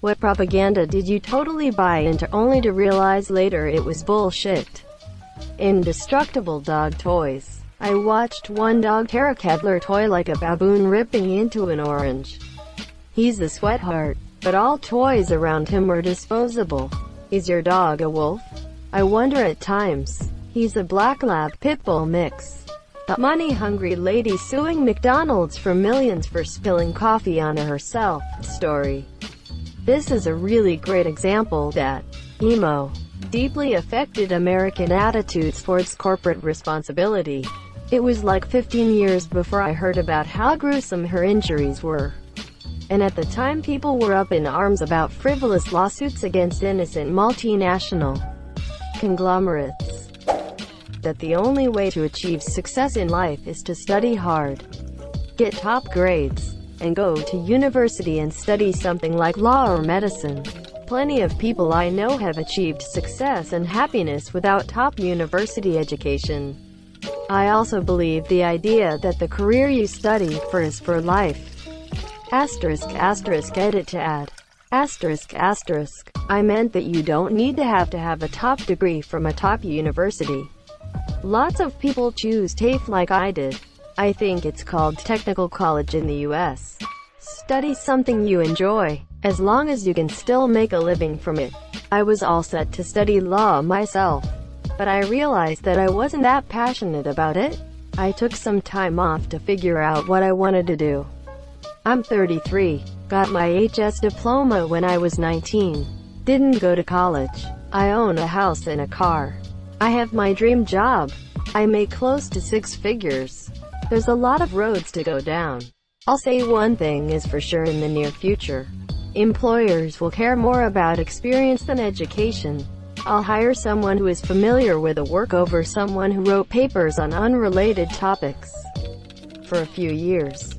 What propaganda did you totally buy into only to realize later it was bullshit? Indestructible dog toys. I watched one dog tear a Kevlar toy like a baboon ripping into an orange. He's the sweetheart, but all toys around him were disposable. Is your dog a wolf? I wonder at times. He's a black lab pit bull mix. The money-hungry lady suing McDonald's for millions for spilling coffee on herself story. This is a really great example that emo deeply affected American attitudes towards corporate responsibility. It was like 15 years before I heard about how gruesome her injuries were. And at the time people were up in arms about frivolous lawsuits against innocent multinational conglomerates. That the only way to achieve success in life is to study hard, get top grades, and go to university and study something like law or medicine. Plenty of people I know have achieved success and happiness without top university education. I also believe the idea that the career you study for is for life. Asterisk asterisk edit to add. Asterisk asterisk. I meant that you don't need to have to have a top degree from a top university. Lots of people choose TAFE like I did. I think it's called technical college in the US. Study something you enjoy, as long as you can still make a living from it. I was all set to study law myself, but I realized that I wasn't that passionate about it. I took some time off to figure out what I wanted to do. I'm 33, got my HS diploma when I was 19, didn't go to college. I own a house and a car. I have my dream job. I make close to six figures. There's a lot of roads to go down. I'll say one thing is for sure in the near future. Employers will care more about experience than education. I'll hire someone who is familiar with the work over someone who wrote papers on unrelated topics. For a few years.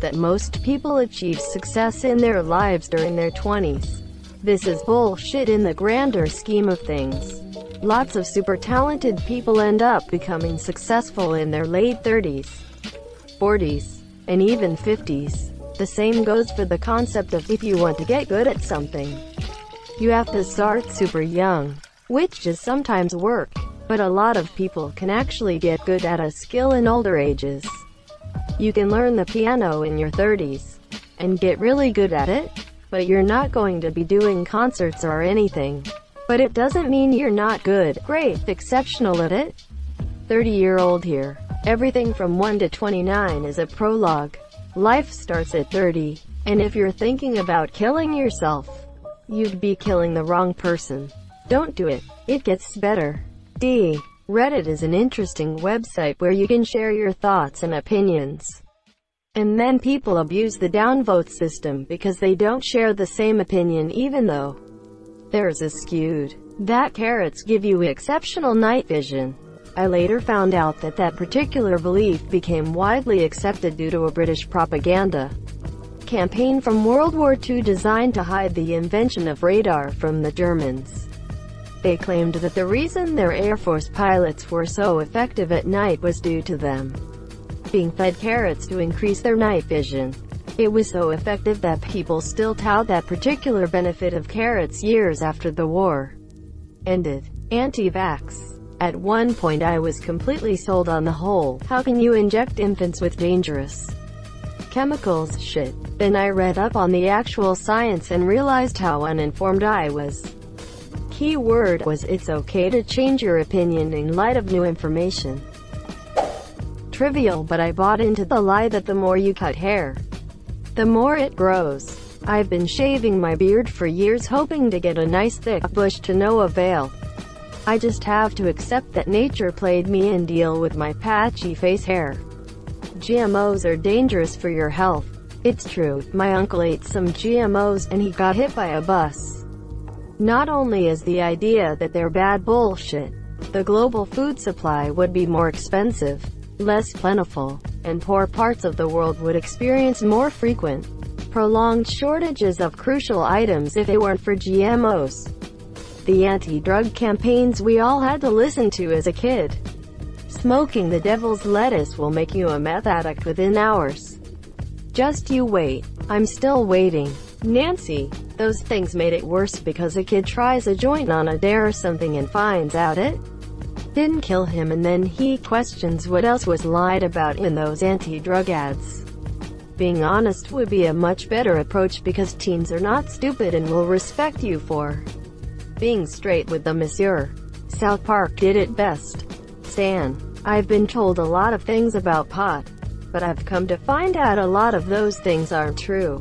That most people achieve success in their lives during their 20s. This is bullshit in the grander scheme of things. Lots of super talented people end up becoming successful in their late 30s, 40s, and even 50s. The same goes for the concept of if you want to get good at something. You have to start super young, which is sometimes work, but a lot of people can actually get good at a skill in older ages. You can learn the piano in your 30s and get really good at it, but you're not going to be doing concerts or anything. But it doesn't mean you're not good, great, exceptional at it. 30-year-old here. Everything from 1 to 29 is a prologue. Life starts at 30, and if you're thinking about killing yourself, you'd be killing the wrong person. Don't do it. It gets better. D. Reddit is an interesting website where you can share your thoughts and opinions. And then people abuse the downvote system because they don't share the same opinion even though theirs is skewed. That carrots give you exceptional night vision. I later found out that that particular belief became widely accepted due to a British propaganda campaign from World War II designed to hide the invention of radar from the Germans. They claimed that the reason their Air Force pilots were so effective at night was due to them being fed carrots to increase their night vision. It was so effective that people still tout that particular benefit of carrots years after the war ended. Anti-vax. At one point I was completely sold on the whole, how can you inject infants with dangerous chemicals shit. Then I read up on the actual science and realized how uninformed I was. Key word was it's okay to change your opinion in light of new information. Trivial but I bought into the lie that the more you cut hair, the more it grows. I've been shaving my beard for years hoping to get a nice thick bush to no avail. I just have to accept that nature played me and deal with my patchy face hair. GMOs are dangerous for your health. It's true, my uncle ate some GMOs and he got hit by a bus. Not only is the idea that they're bad bullshit, the global food supply would be more expensive, less plentiful, and poor parts of the world would experience more frequent, prolonged shortages of crucial items if it weren't for GMOs the anti-drug campaigns we all had to listen to as a kid. Smoking the devil's lettuce will make you a meth addict within hours. Just you wait. I'm still waiting. Nancy. Those things made it worse because a kid tries a joint on a dare or something and finds out it didn't kill him and then he questions what else was lied about in those anti-drug ads. Being honest would be a much better approach because teens are not stupid and will respect you for being straight with them monsieur. South Park did it best. Stan. I've been told a lot of things about pot, but I've come to find out a lot of those things aren't true.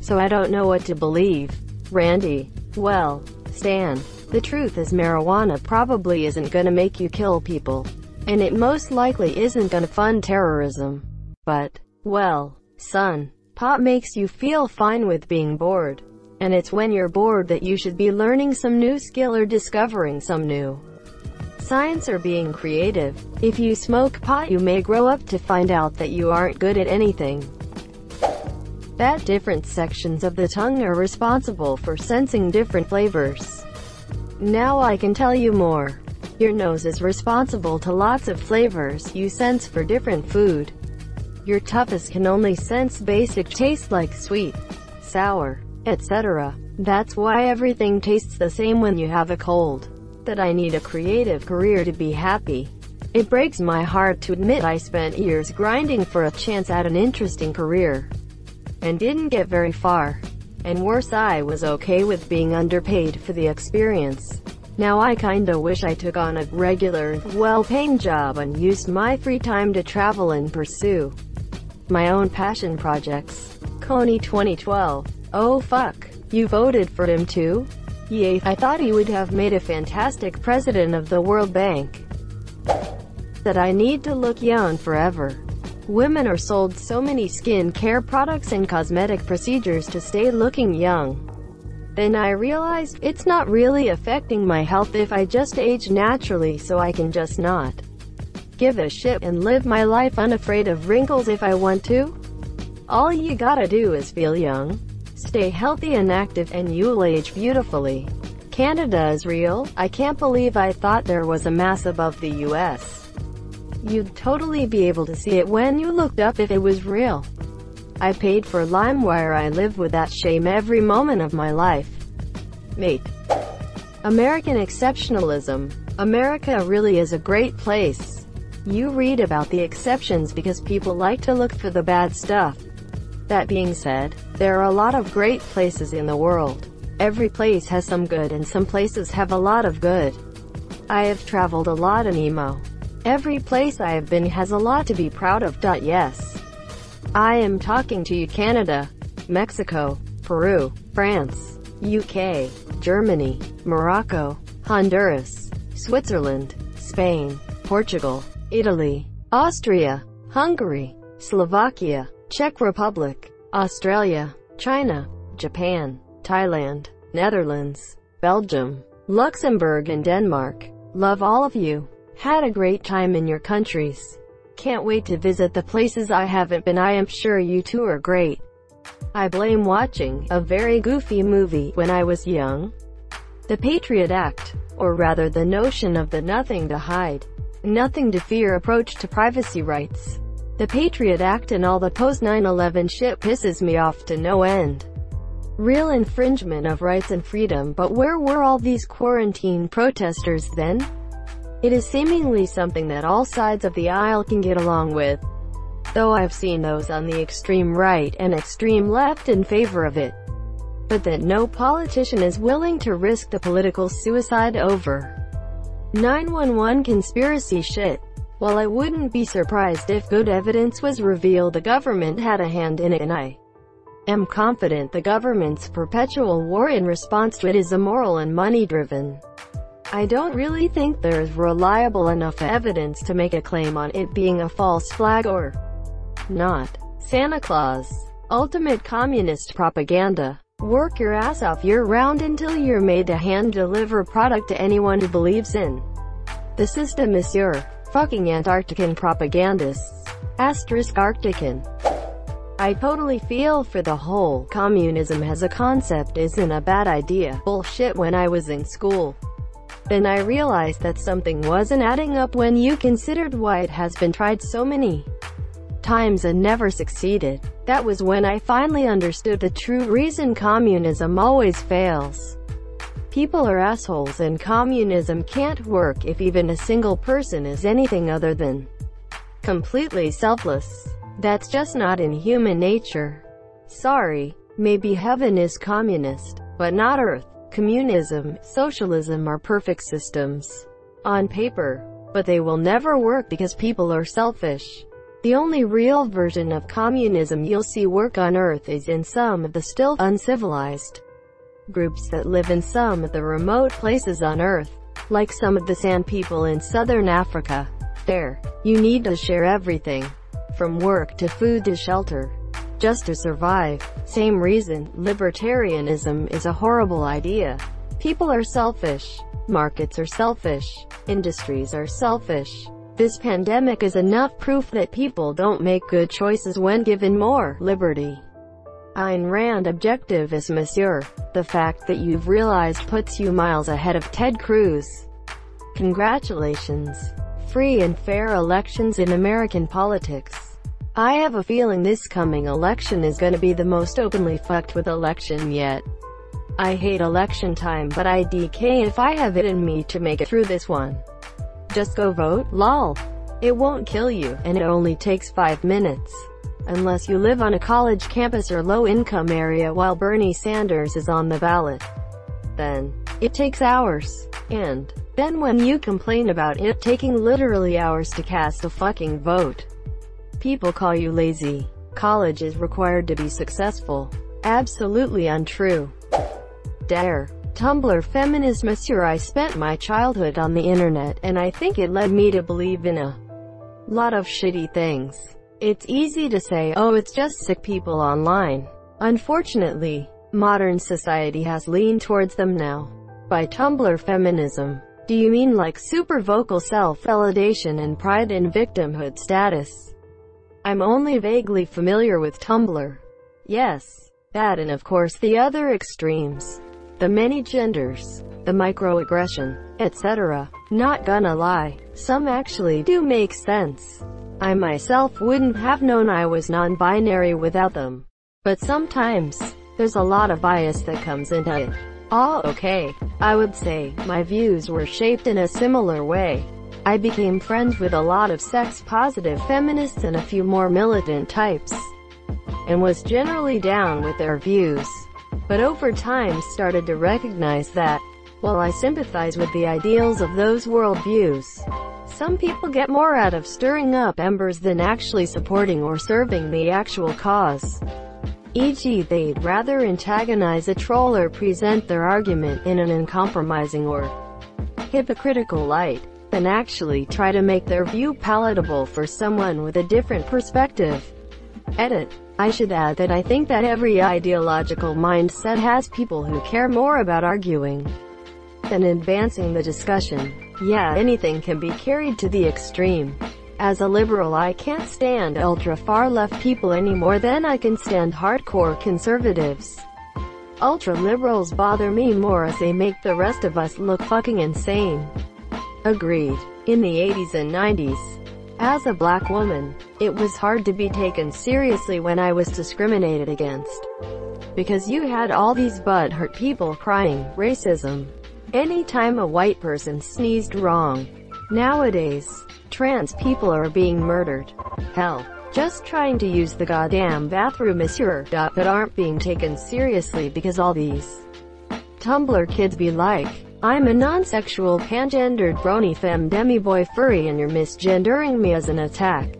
So I don't know what to believe. Randy. Well, Stan. The truth is marijuana probably isn't gonna make you kill people. And it most likely isn't gonna fund terrorism. But, well, son, pot makes you feel fine with being bored. And it's when you're bored that you should be learning some new skill or discovering some new science or being creative. If you smoke pot you may grow up to find out that you aren't good at anything. That different sections of the tongue are responsible for sensing different flavors. Now I can tell you more. Your nose is responsible to lots of flavors you sense for different food. Your toughest can only sense basic tastes like sweet, sour, etc. That's why everything tastes the same when you have a cold. That I need a creative career to be happy. It breaks my heart to admit I spent years grinding for a chance at an interesting career. And didn't get very far. And worse I was okay with being underpaid for the experience. Now I kinda wish I took on a regular, well-paying job and used my free time to travel and pursue my own passion projects. Kony 2012. Oh fuck. You voted for him too? Yay, I thought he would have made a fantastic president of the World Bank. That I need to look young forever. Women are sold so many skin care products and cosmetic procedures to stay looking young. Then I realized, it's not really affecting my health if I just age naturally so I can just not give a shit and live my life unafraid of wrinkles if I want to. All you gotta do is feel young, stay healthy and active, and you'll age beautifully. Canada is real. I can't believe I thought there was a mass above the US. You'd totally be able to see it when you looked up if it was real. I paid for LimeWire I live with that shame every moment of my life. Mate. American exceptionalism. America really is a great place. You read about the exceptions because people like to look for the bad stuff. That being said, there are a lot of great places in the world. Every place has some good and some places have a lot of good. I have traveled a lot in emo. Every place I have been has a lot to be proud of. Yes. I am talking to you Canada, Mexico, Peru, France, UK, Germany, Morocco, Honduras, Switzerland, Spain, Portugal, Italy, Austria, Hungary, Slovakia, Czech Republic, Australia, China, Japan, Thailand, Netherlands, Belgium, Luxembourg and Denmark. Love all of you. Had a great time in your countries. Can't wait to visit the places I haven't been I am sure you two are great. I blame watching a very goofy movie when I was young. The Patriot Act, or rather the notion of the nothing to hide, nothing to fear approach to privacy rights. The Patriot Act and all the post-9-11 shit pisses me off to no end. Real infringement of rights and freedom but where were all these quarantine protesters then? It is seemingly something that all sides of the aisle can get along with. Though I've seen those on the extreme right and extreme left in favor of it. But that no politician is willing to risk the political suicide over 911 conspiracy shit. While I wouldn't be surprised if good evidence was revealed the government had a hand in it and I am confident the government's perpetual war in response to it is immoral and money-driven. I don't really think there's reliable enough evidence to make a claim on it being a false flag or not. Santa Claus. Ultimate communist propaganda. Work your ass off year-round until you're made to hand-deliver product to anyone who believes in the system monsieur. Fucking Antarctican propagandists. Asterisk Arctican. I totally feel for the whole communism as a concept isn't a bad idea bullshit when I was in school. Then I realized that something wasn't adding up when you considered why it has been tried so many times and never succeeded. That was when I finally understood the true reason communism always fails. People are assholes and communism can't work if even a single person is anything other than completely selfless. That's just not in human nature. Sorry, maybe heaven is communist, but not earth. Communism, socialism are perfect systems on paper, but they will never work because people are selfish. The only real version of communism you'll see work on earth is in some of the still uncivilized groups that live in some of the remote places on earth, like some of the San people in southern Africa. There, you need to share everything, from work to food to shelter, just to survive. Same reason, libertarianism is a horrible idea. People are selfish. Markets are selfish. Industries are selfish. This pandemic is enough proof that people don't make good choices when given more liberty. Ayn Rand objectivism Monsieur. The fact that you've realized puts you miles ahead of Ted Cruz. Congratulations. Free and fair elections in American politics. I have a feeling this coming election is gonna be the most openly fucked with election yet. I hate election time but I DK if I have it in me to make it through this one. Just go vote, lol. It won't kill you, and it only takes 5 minutes unless you live on a college campus or low-income area while Bernie Sanders is on the ballot. Then, it takes hours. And, then when you complain about it taking literally hours to cast a fucking vote, people call you lazy. College is required to be successful. Absolutely untrue. Dare. Tumblr feminist monsieur I spent my childhood on the internet and I think it led me to believe in a lot of shitty things. It's easy to say, oh it's just sick people online. Unfortunately, modern society has leaned towards them now. By Tumblr feminism, do you mean like super vocal self-validation and pride in victimhood status? I'm only vaguely familiar with Tumblr. Yes, that and of course the other extremes. The many genders, the microaggression, etc. Not gonna lie, some actually do make sense. I myself wouldn't have known I was non-binary without them. But sometimes, there's a lot of bias that comes into it. Oh, okay. I would say, my views were shaped in a similar way. I became friends with a lot of sex-positive feminists and a few more militant types, and was generally down with their views. But over time started to recognize that, while I sympathize with the ideals of those worldviews, some people get more out of stirring up embers than actually supporting or serving the actual cause. E.g. they'd rather antagonize a troll or present their argument in an uncompromising or hypocritical light, than actually try to make their view palatable for someone with a different perspective. Edit. I should add that I think that every ideological mindset has people who care more about arguing than advancing the discussion. Yeah, anything can be carried to the extreme. As a liberal I can't stand ultra-far-left people any more than I can stand hardcore conservatives. Ultra-liberals bother me more as they make the rest of us look fucking insane. Agreed. In the 80s and 90s, as a black woman, it was hard to be taken seriously when I was discriminated against. Because you had all these butt-hurt people crying, racism, Anytime a white person sneezed wrong. Nowadays, trans people are being murdered. Hell, just trying to use the goddamn bathroom is monsieur, but aren't being taken seriously because all these Tumblr kids be like, I'm a non-sexual pangendered brony femme demi-boy furry and you're misgendering me as an attack.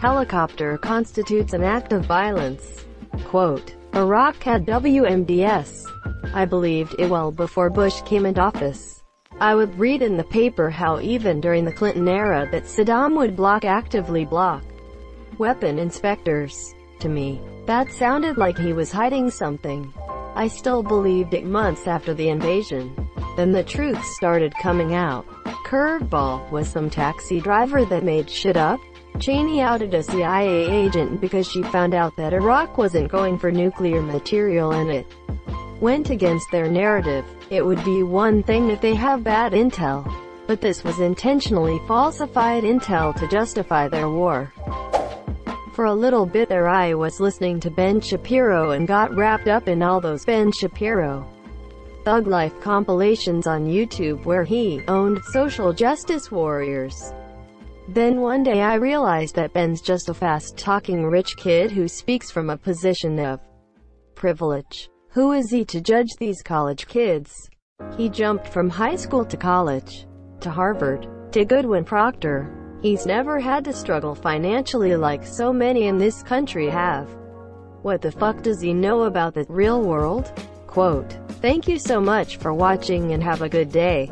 Helicopter constitutes an act of violence. Quote, Iraq had WMDS. I believed it well before Bush came into office. I would read in the paper how even during the Clinton era that Saddam would block actively block weapon inspectors. To me, that sounded like he was hiding something. I still believed it months after the invasion. Then the truth started coming out. Curveball was some taxi driver that made shit up. Cheney outed a CIA agent because she found out that Iraq wasn't going for nuclear material in it went against their narrative. It would be one thing if they have bad intel. But this was intentionally falsified intel to justify their war. For a little bit there I was listening to Ben Shapiro and got wrapped up in all those Ben Shapiro thug life compilations on YouTube where he owned social justice warriors. Then one day I realized that Ben's just a fast-talking rich kid who speaks from a position of privilege. Who is he to judge these college kids? He jumped from high school to college, to Harvard, to Goodwin Procter. He's never had to struggle financially like so many in this country have. What the fuck does he know about the real world? Quote, Thank you so much for watching and have a good day.